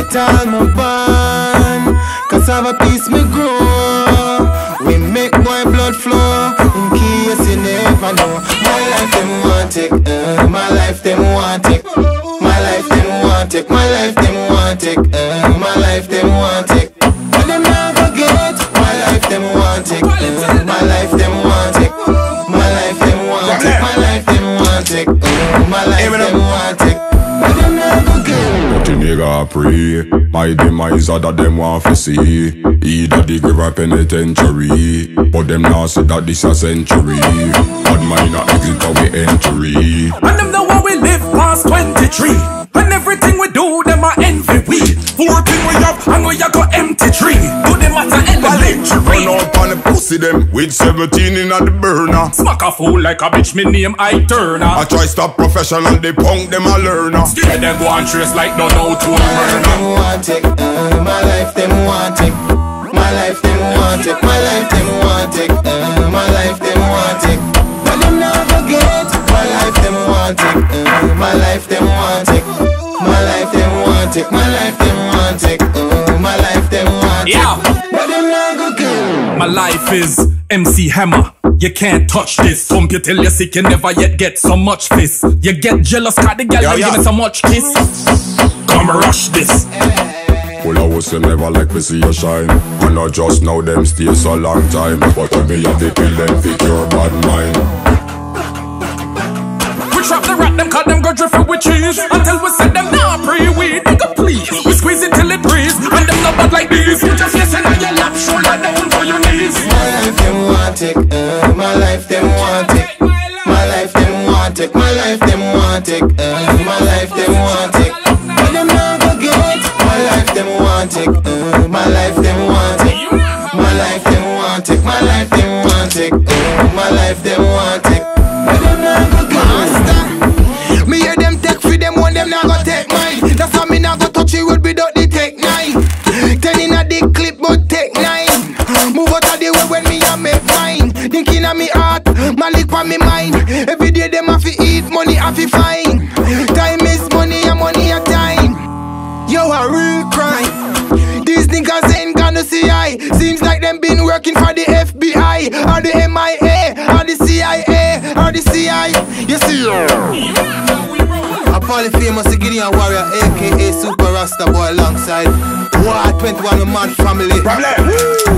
we roll. My time my band, cassava piece me grow. We make my blood flow, in case you never know. My life them want take, uh, my life them want take. My life them want take, my life them want take, uh, my life them want take. Nigga pray. My demise are that them want to see. Either the grave or penitentiary But them now say that this a century. Bad mind a exit we entry. And them know how we live past 23. Out on the pussy them With 17 in the burner Smack a fool like a bitch, me name I Turner. I try stop professional They punk them a learner Yeah, them go on trace like no no to a them want it, uh, my life them want it. My life them want it, my life them want it, uh, my life them want it. But them never get, my life them want it, uh, my life them want it. My life them want it, my life them want it, uh, my life them want it. Yeah. My life is MC Hammer. You can't touch this. Thump you till you're sick, you never yet get so much fist. You get jealous, cause the girl yeah. give me so much kiss. Come rush this. Well, I was never like to see you shine And not just now them stay so long time But to me, I the pill them your bad mind We trap the rat, them cut them go drift with cheese. Until we set them now pre weed, nigga please. We squeeze it till it breeze, and them not bad like these. You just listen it, uh, my life them want it. My life them want it, my life them want it, uh, my life them want it. But them never get, my life them want it, uh, my life them want it. My life them want it, my life them want it, uh, my life them want lick on me mind. Every day them have to eat, money have to find. Time is money and money a time. Yo, a real crime. These niggas ain't gonna see I. Seems like them been working for the FBI, or the MIA, or the CIA, or the CI. You see? A poly famous Gideon warrior, aka Super Rasta boy, alongside Ward 21 with Mad Family. Problem